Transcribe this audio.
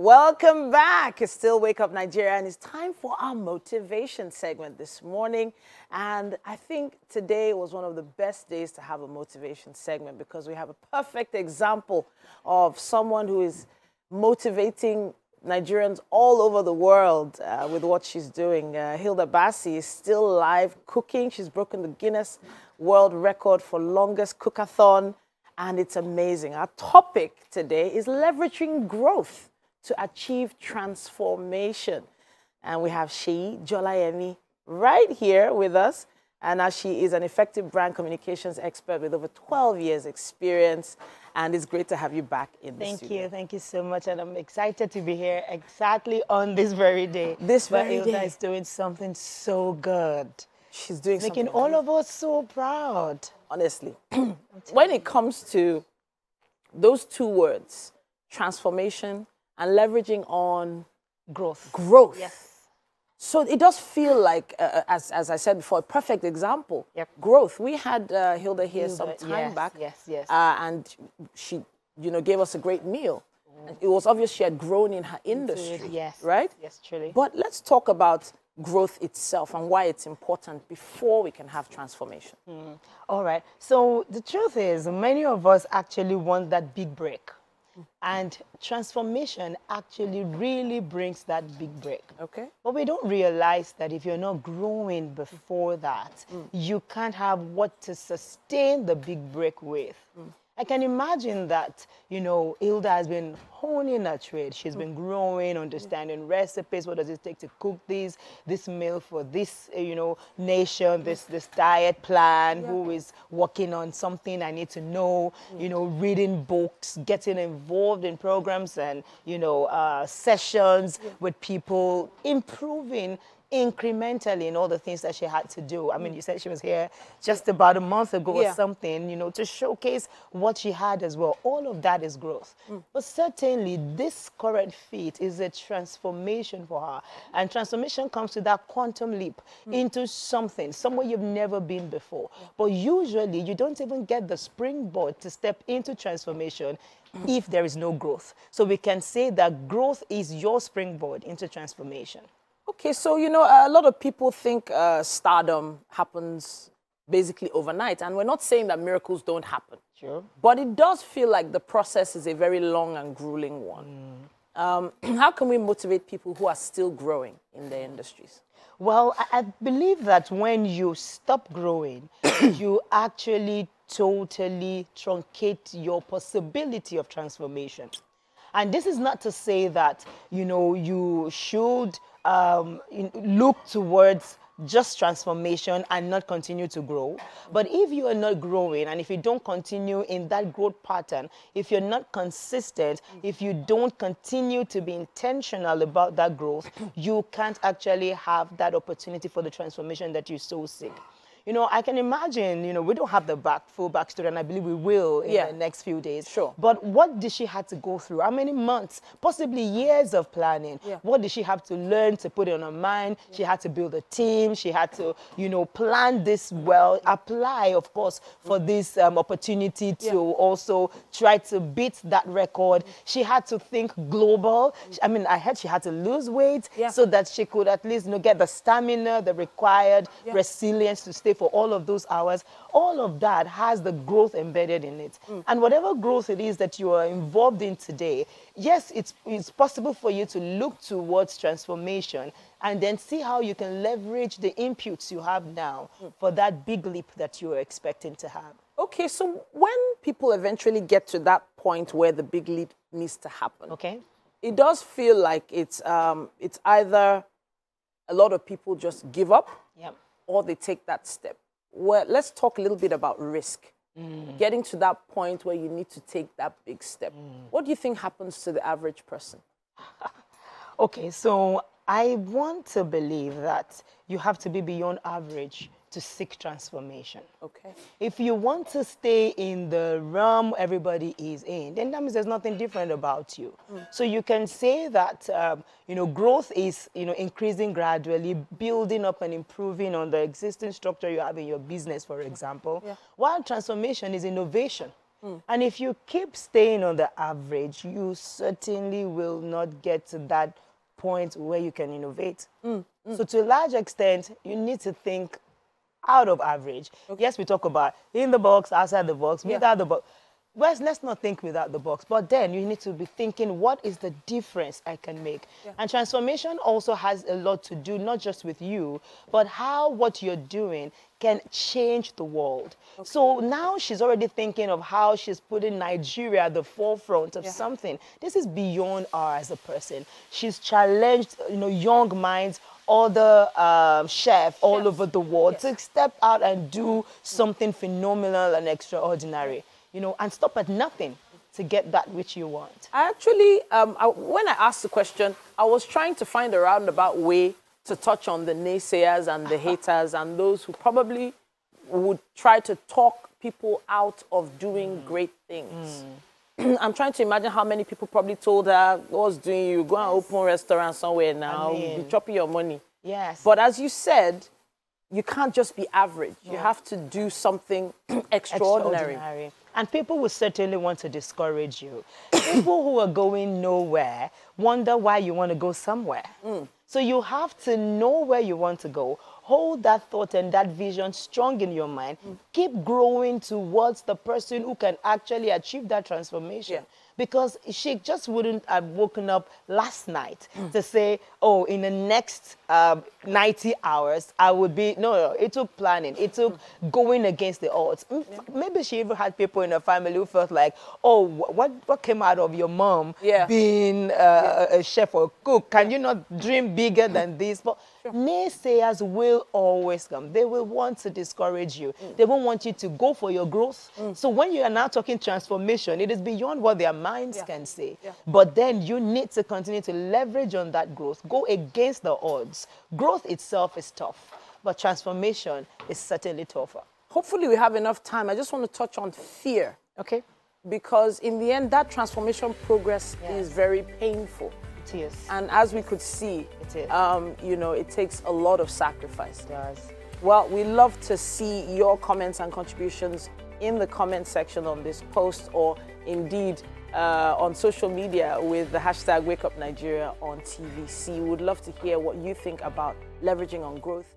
Welcome back. It's still Wake Up Nigeria, and it's time for our motivation segment this morning. And I think today was one of the best days to have a motivation segment because we have a perfect example of someone who is motivating Nigerians all over the world uh, with what she's doing. Uh, Hilda Baci is still live cooking. She's broken the Guinness World Record for longest cookathon, and it's amazing. Our topic today is leveraging growth to achieve transformation. And we have Seyi Jolayemi right here with us. And as she is an effective brand communications expert with over 12 years experience. And it's great to have you back in the Thank studio. you, thank you so much. And I'm excited to be here exactly on this very day. This very Hilda day. is doing something so good. She's doing Making something all of us so proud. honestly. when it comes to those two words, transformation and leveraging on Growth. growth. Yes. So it does feel like, uh, as, as I said before, a perfect example. Yep. Growth. We had uh, Hilda here Hilda, some time yes, back. yes, yes. Uh, and she, you know, gave us a great meal. And it was obvious she had grown in her industry. yes. Right? Yes, truly. But let's talk about growth itself and why it's important before we can have transformation. All right. So the truth is, many of us actually want that big break. And transformation actually really brings that big break. Okay. But we don't realize that if you're not growing before that, mm. you can't have what to sustain the big break with. Mm. I can imagine that, you know, Hilda has been honing her trade. She's mm. been growing, understanding recipes. What does it take to cook this, this meal for this, uh, you know, nation, this, this diet plan, who is working on something I need to know, you know, reading books, getting involved in programs and, you know, uh, sessions with people, improving incrementally in all the things that she had to do. I mean, you said she was here just about a month ago Yeah. or something, you know, to showcase what she had as well. All of that is growth. Mm. But certainly, this current feat is a transformation for her. And transformation comes to that quantum leap mm. into something, somewhere you've never been before. But usually, you don't even get the springboard to step into transformation if there is no growth. So we can say that growth is your springboard into transformation. Okay, so you know, a lot of people think uh, stardom happens basically overnight, and we're not saying that miracles don't happen. Sure. But it does feel like the process is a very long and grueling one. Um, how can we motivate people who are still growing in their industries? Well, I, I believe that when you stop growing, you actually totally truncate your possibility of transformation. And this is not to say that, you know, you should um, look towards just transformation and not continue to grow. But if you are not growing and if you don't continue in that growth pattern, if you're not consistent, if you don't continue to be intentional about that growth, you can't actually have that opportunity for the transformation that you so seek. You know, I can imagine, you know, we don't have the back, full backstory, and I believe we will in Yeah. the next few days. Sure. But what did she have to go through? How many months, possibly years of planning? Yeah. What did she have to learn to put it on her mind? She had to build a team. She had to, you know, plan this well, apply, of course, for mm. this um, opportunity to Yeah. also try to beat that record. Mm. She had to think global. Mm. I mean, I heard she had to lose weight Yeah. so that she could at least, you know, get the stamina, the required Yeah. resilience to stay for all of those hours. All of that has the growth embedded in it. Mm. And whatever growth it is that you are involved in today, yes, it's, it's possible for you to look towards transformation and then see how you can leverage the inputs you have now Mm. for that big leap that you are expecting to have. Okay, so when people eventually get to that point where the big leap needs to happen, Okay? it does feel like it's, um, it's either a lot of people just give up Yep. Or they take that step. Well, let's talk a little bit about risk. Mm. Getting to that point where you need to take that big step. Mm. What do you think happens to the average person? Okay, so I want to believe that you have to be beyond average to seek transformation. Okay. If you want to stay in the realm everybody is in, then that means there's nothing different about you. So you can say that um, you know growth is you know increasing gradually, building up and improving on the existing structure you have in your business, for example. Yeah. While transformation is innovation. Mm. And if you keep staying on the average, you certainly will not get to that point where you can innovate. Mm. So to a large extent, you need to think out of average. Okay. Yes, we talk about in the box, outside the box, yeah. without the box well, let's not think without the box, but then you need to be thinking, what is the difference I can make? Yeah. And transformation also has a lot to do, not just with you, but how what you're doing can change the world. Okay. So now she's already thinking of how she's putting Nigeria at the forefront of yeah. something. This is beyond her as a person. She's challenged, you know, young minds, other um, chefs all over the world yes. to step out and do something phenomenal and extraordinary you know, and stop at nothing to get that which you want? Actually, um, I, when I asked the question, I was trying to find a roundabout way to touch on the naysayers and the haters and those who probably would try to talk people out of doing mm. great things. Mm. I'm trying to imagine how many people probably told her, what's doing you? Go and open a restaurant somewhere now, I mean, be chopping your money. Yes. But as you said, you can't just be average. You have to do something extraordinary. extraordinary. And people will certainly want to discourage you. people who are going nowhere wonder why you want to go somewhere. Mm. So you have to know where you want to go. Hold that thought and that vision strong in your mind. Mm. Keep growing towards the person who can actually achieve that transformation. Yeah because she just wouldn't have woken up last night mm. to say, oh, in the next um, 90 hours, I would be, no, no, it took planning. It took mm. going against the odds. Yeah. Maybe she even had people in her family who felt like, oh, what, what came out of your mom yeah. being uh, yeah. a chef or a cook? Can you not dream bigger than this? But Sure. Naysayers will always come. They will want to discourage you. Mm. They won't want you to go for your growth. Mm. So when you are now talking transformation, it is beyond what their minds yeah. can say. Yeah. But then you need to continue to leverage on that growth. Go against the odds. Growth itself is tough, but transformation is certainly tougher. Hopefully we have enough time. I just want to touch on fear. Okay. Because in the end, that transformation progress yes. is very painful. It is. And as we could see. Um, you know, it takes a lot of sacrifice. Does. Well, we love to see your comments and contributions in the comment section on this post or indeed uh, on social media with the hashtag Wake Up Nigeria on TVC. We'd love to hear what you think about leveraging on growth.